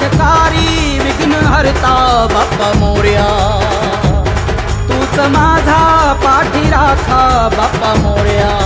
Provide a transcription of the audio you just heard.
राजकारी विघ्न हरता बाप्पा मोर्या. तूच माझा पाठी राखा बाप्पा मोर्या.